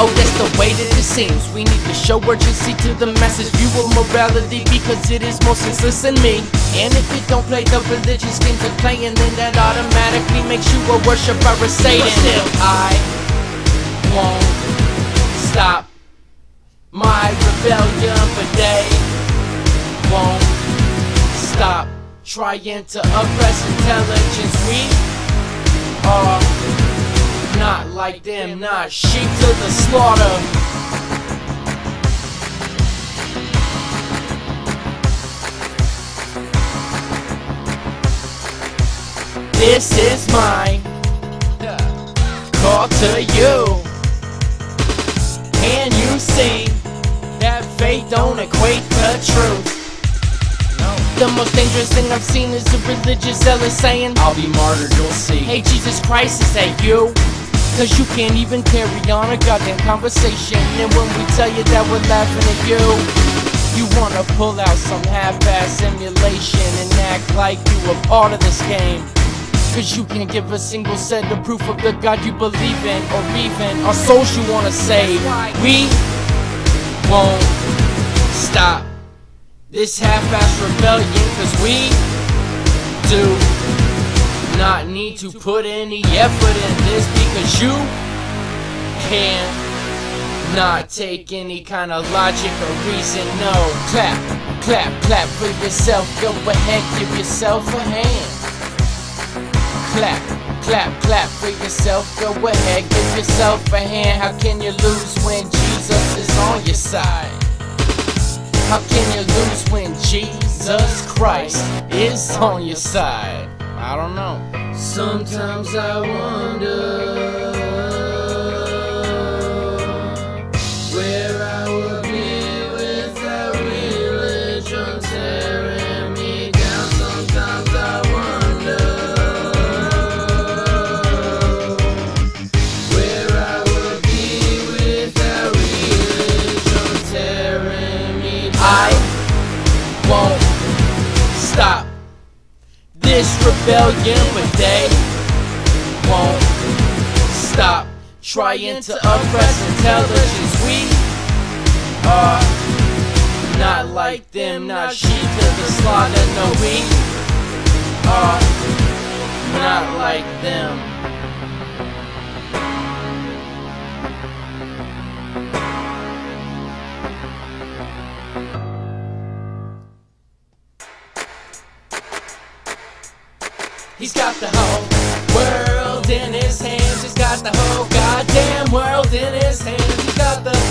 Oh, that's the way that it seems. We need to show urgency to the masses, view of morality because it is more senseless than me. And if you don't play the religious games they're playing, then that automatically makes you a worshiper of Satan. But still, I won't stop my rebellion, but they won't stop trying to oppress intelligence. We are not like them, not sheep to the slaughter. This is my call to you. Can you see that faith don't equate to truth? The most dangerous thing I've seen is a religious zealot saying, I'll be martyred, you'll see. Hey, Jesus Christ, is that you? Cause you can't even carry on a goddamn conversation. And when we tell you that we're laughing at you, you wanna pull out some half-ass simulation and act like you a part of this game. Cause you can't give a single set of proof of the God you believe in, or even our souls you wanna save. We won't stop this half-ass rebellion, cause we do not need to put any effort in this because you can not not take any kind of logic or reason. No, clap, clap, clap for yourself. Go ahead, give yourself a hand. Clap, clap, clap for yourself. Go ahead, give yourself a hand. How can you lose when Jesus is on your side? How can you lose when Jesus Christ is on your side? I don't know. Sometimes I wonder rebellion, but they won't stop trying to oppress intelligence. We are not like them, not sheep to the slaughter. No, we are not like them. He's got the whole world in his hands. He's got the whole goddamn world in his hands. He's got the